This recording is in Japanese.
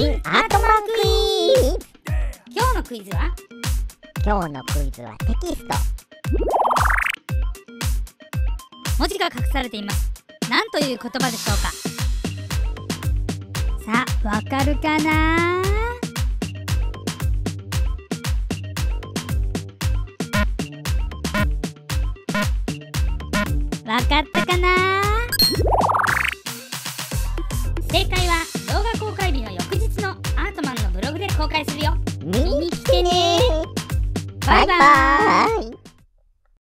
新アートマンクイズ今日のクイズは？今日のクイズはテキスト。文字が隠されています。何という言葉でしょうか？さあわかるかな？わかったかな？正解はートマンのブログで公開するよ。見見に来てね。バイバイ